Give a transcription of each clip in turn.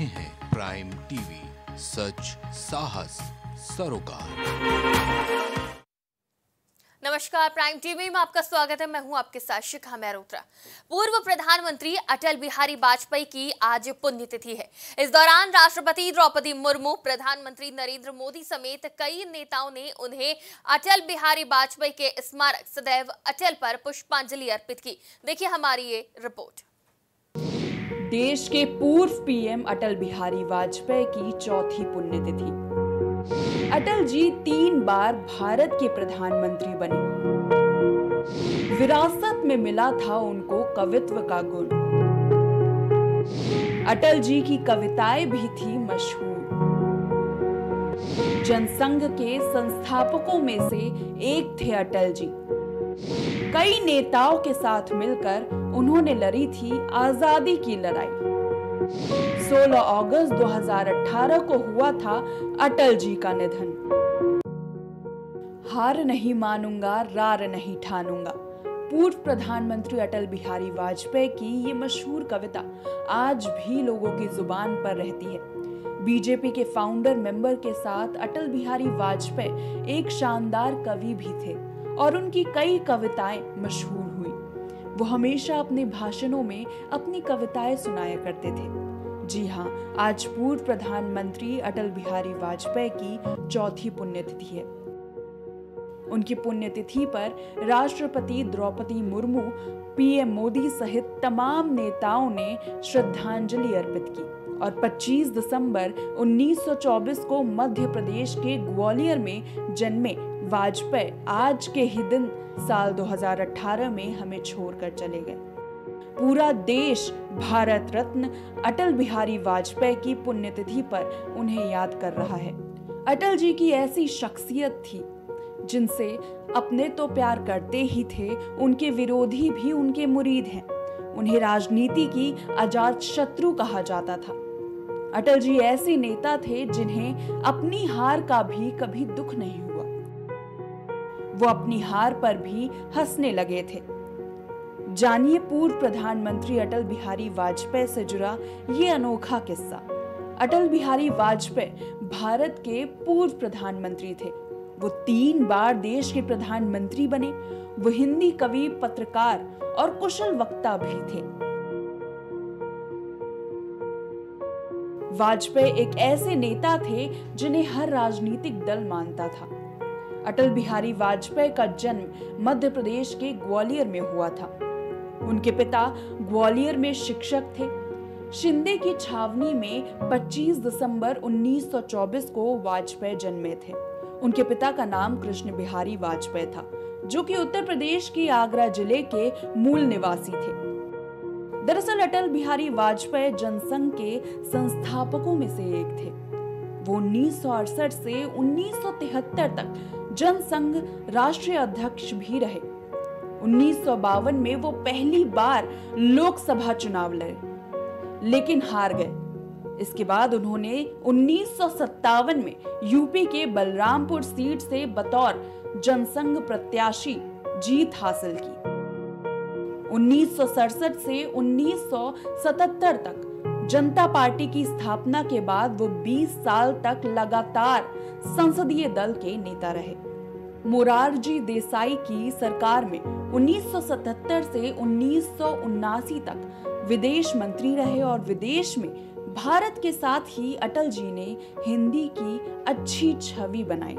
रहे हैं prime TV, सच, साहस, सरोकार। नमस्कार, प्राइम टीवी में आपका स्वागत है। मैं हूँ आपके साथ शिखा मेहरोत्रा। पूर्व प्रधानमंत्री अटल बिहारी वाजपेयी की आज पुण्यतिथि है। इस दौरान राष्ट्रपति द्रौपदी मुर्मू, प्रधानमंत्री नरेंद्र मोदी समेत कई नेताओं ने उन्हें अटल बिहारी वाजपेयी के स्मारक सदैव अटल पर पुष्पांजलि अर्पित की। देखिए हमारी ये रिपोर्ट। देश के पूर्व पीएम अटल बिहारी वाजपेयी की चौथी पुण्यतिथि। अटल जी तीन बार भारत के प्रधानमंत्री बने। विरासत में मिला था उनको कवित्व का गुण। अटल जी की कविताएँ भी थी मशहूर। जनसंघ के संस्थापकों में से एक थे अटल जी। कई नेताओं के साथ मिलकर उन्होंने लड़ी थी आज़ादी की लड़ाई। 16 अगस्त 2018 को हुआ था अटल जी का निधन। हार नहीं मानूँगा, रार नहीं ठानूँगा। पूर्व प्रधानमंत्री अटल बिहारी वाजपेयी की ये मशहूर कविता आज भी लोगों की ज़ुबान पर रहती है। बीजेपी के फाउंडर मेंबर के साथ अटल बिहारी वाजपेयी एक शानदार कवि भी थे और उनकी कई कविताएँ मशहूर वो हमेशा अपने भाषणों में अपनी कविताएँ सुनाया करते थे। जी हाँ आज पूर्व प्रधानमंत्री अटल बिहारी वाजपेयी की चौथी पुण्यतिथि है। उनकी पुण्यतिथि पर राष्ट्रपति द्रौपदी मुर्मू, पीएम मोदी सहित तमाम नेताओं ने श्रद्धांजलि अर्पित की और 25 दिसंबर 1924 को मध्य प्रदेश के ग्वालियर में जन्मे वाजपेयी आज के ही दिन साल 2018 में हमें छोड़कर चले गए। पूरा देश भारत रत्न अटल बिहारी वाजपेयी की पुण्यतिथि पर उन्हें याद कर रहा है। अटल जी की ऐसी शख्सियत थी, जिनसे अपने तो प्यार करते ही थे, उनके विरोधी भी उनके मुरीद हैं। उन्हें राजनीति की अजात शत्रु कहा जाता था। अटल जी ऐसे नेता थे जिन्हें अपनी हार का भी कभी दुख नहीं हुआ। वो अपनी हार पर भी हंसने लगे थे। जानिए, पूर्व प्रधानमंत्री अटल बिहारी वाजपेयी से जुड़ा ये अनोखा किस्सा। अटल बिहारी वाजपेयी भारत के पूर्व प्रधानमंत्री थे। वो तीन बार देश के प्रधानमंत्री बने। वो हिंदी कवि, पत्रकार और कुशल वक्ता भी थे। वाजपेयी एक ऐसे नेता थे जिन्हें हर राजनीतिक दल मानता था। अटल बिहारी वाजपेयी का जन्म मध्य प्रदेश के ग्वालियर में हुआ था। उनके पिता ग्वालियर में शिक्षक थे। शिंदे की छावनी में 25 दिसंबर 1924 को वाजपेयी जन्मे थे। उनके पिता का नाम कृष्ण बिहारी वाजपेयी था, जो कि उत्तर प्रदेश के आगरा ज़िले के मूल निवासी थे। दरअसल अटल बिहारी वाजपेयी जनसंघ के संस्थापकों में से एक थे। वो उन्नीस सौ अड़सठ से 1973 तक जनसंघ राष्ट्रीय अध्यक्ष भी रहे। उन्नीस में वो पहली बार लोकसभा चुनाव लड़े, लेकिन हार गए। इसके बाद उन्होंने उन्नीस सौ सत्तावन में यूपी के बलरामपुर सीट से बतौर जनसंघ प्रत्याशी जीत हासिल की। उन्नीस सौ सड़सठ से 1977 तक जनता पार्टी की स्थापना के बाद वो 20 साल तक लगातार संसदीय दल के नेता रहे। मोरारजी देसाई की सरकार में 1977 से उन्नीस तक विदेश मंत्री रहे और विदेश में भारत के साथ ही अटल जी ने हिंदी की अच्छी छवि बनाई।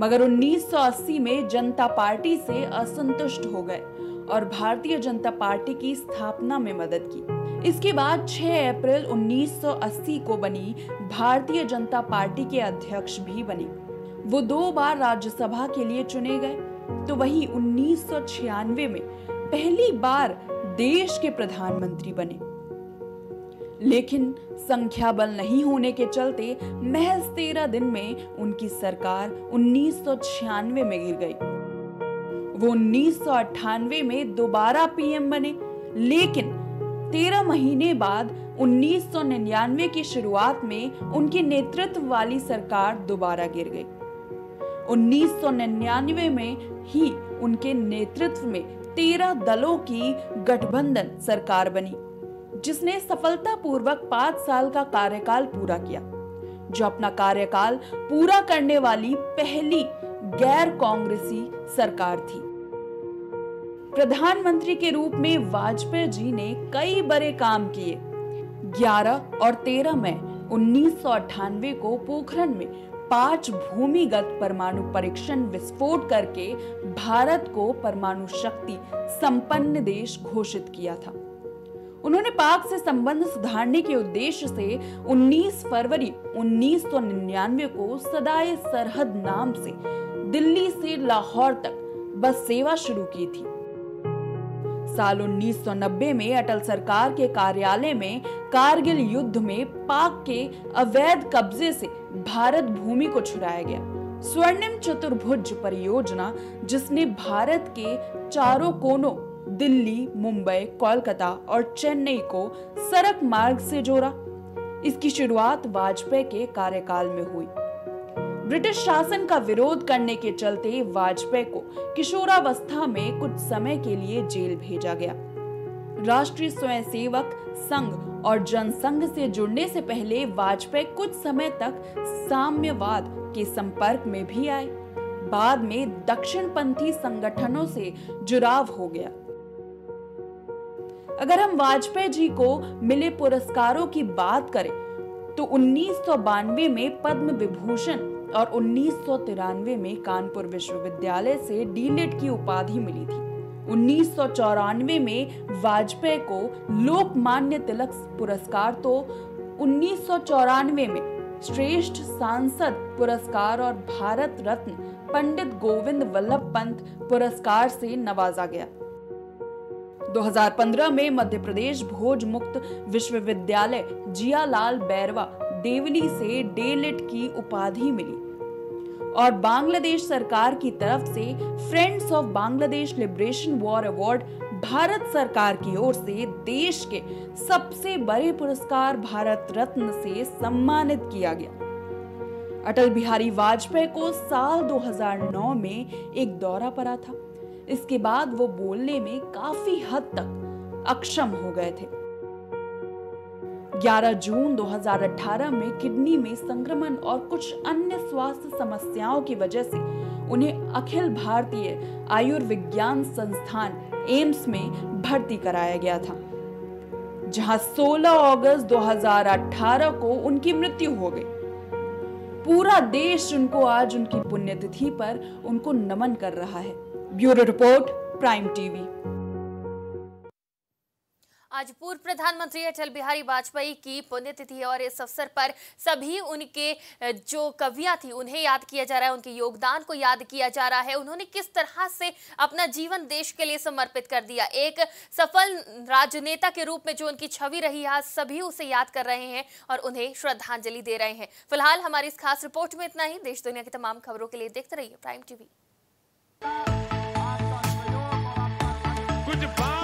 मगर 1980 में जनता पार्टी से असंतुष्ट हो गए और भारतीय जनता पार्टी की स्थापना में मदद की। इसके बाद 6 अप्रैल 1980 को बनी भारतीय जनता पार्टी के अध्यक्ष भी बने। वो दो बार राज्यसभा के लिए चुने गए। तो वही उन्नीस में पहली बार देश के प्रधानमंत्री बने। लेकिन संख्या बल नहीं होने के चलते महज तेरह दिन में उनकी सरकार उन्नीस सौ छियानवे में गिर गई। वो उन्नीस सौ अट्ठानवे में दोबारा पीएम बने। लेकिन तेरह महीने बाद 1999 की शुरुआत में उनके नेतृत्व वाली सरकार दोबारा गिर गई। 1999 में ही उनके नेतृत्व में तेरह दलों की गठबंधन सरकार बनी, जिसने सफलतापूर्वक पाँच साल का कार्यकाल पूरा किया, जो अपना कार्यकाल पूरा करने वाली पहली गैर कांग्रेसी सरकार थी। प्रधानमंत्री के रूप में वाजपेयी जी ने कई बड़े काम किए। 11 और 13 मई उन्नीस सौ अठानवे को पोखरण में पाँच भूमिगत परमाणु परीक्षण विस्फोट करके भारत को परमाणु शक्ति संपन्न देश घोषित किया था। उन्होंने पाक से संबंध सुधारने के उद्देश्य से 19 फरवरी 1999 को सदाए सरहद नाम से दिल्ली से लाहौर तक बस सेवा शुरू की थी। साल 1990 में अटल सरकार के कार्यालय में कारगिल युद्ध में पाक के अवैध कब्जे से भारत भूमि को छुड़ाया गया। स्वर्णिम चतुर्भुज परियोजना, जिसने भारत के चारों कोनों, दिल्ली, मुंबई, कोलकाता और चेन्नई को सड़क मार्ग से जोड़ा। इसकी शुरुआत वाजपेयी के कार्यकाल में हुई। ब्रिटिश शासन का विरोध करने के चलते वाजपेयी को किशोरावस्था में कुछ समय के लिए जेल भेजा गया। राष्ट्रीय स्वयंसेवक संघ और जनसंघ से जुड़ने से पहले वाजपेयी कुछ समय तक साम्यवाद के संपर्क में भी आए। बाद में दक्षिणपंथी संगठनों से जुड़ाव हो गया। अगर हम वाजपेयी जी को मिले पुरस्कारों की बात करें तो उन्नीस सौ बानवे में पद्म विभूषण और उन्नीस सौ तिरानवे में कानपुर विश्वविद्यालय से डीलिट की उपाधि मिली थी। उन्नीस सौ चौरानवे में वाजपेयी को लोकमान्य तिलक पुरस्कार तो उन्नीस में श्रेष्ठ सांसद पुरस्कार और भारत रत्न पंडित गोविंद वल्लभ पंत पुरस्कार से नवाजा गया। 2015 में मध्य प्रदेश भोज मुक्त विश्वविद्यालय जियालाल बैरवा देवली से डेलिट की उपाधि मिली। और बांग्लादेश सरकार की तरफ़ से friends of Bangladesh liberation war award Bharat सरकार की ओर से देश के सबसे बड़े पुरस्कार भारत रत्न से सम्मानित किया गया। अटल बिहारी वाजपेयी को साल 2009 में एक दौरा पड़ा था। इसके बाद वो बोलने में काफ़ी हद तक अक्षम हो गए थे। 11 जून 2018 में किडनी में संक्रमण और कुछ अन्य स्वास्थ्य समस्याओं की वजह से उन्हें अखिल भारतीय आयुर्विज्ञान संस्थान एम्स में भर्ती कराया गया था, जहाँ 16 अगस्त 2018 को उनकी मृत्यु हो गई। पूरा देश उनको आज उनकी पुण्यतिथि पर उनको नमन कर रहा है। Bureau report, prime TV. आज पूर्व प्रधानमंत्री अटल बिहारी वाजपेयी की पुण्यतिथि है और इस अवसर पर सभी उनके जो कवियाँ थी, उन्हें याद किया जा रहा है, उनके योगदान को याद किया जा रहा है। उन्होंने किस तरह से अपना जीवन देश के लिए समर्पित कर दिया? एक सफल राजनेता के रूप में जो उनकी छवि रही आज सभी उसे याद कर रहे हैं और उन्हें श्रद्धांजलि दे रहे हैं। फ़िलहाल हमारी इस खास रिपोर्ट में इतना ही। देश दुनिया की तमाम खबरों के लिए देखते रहिए प्राइम टीवी। कुछ पुष्प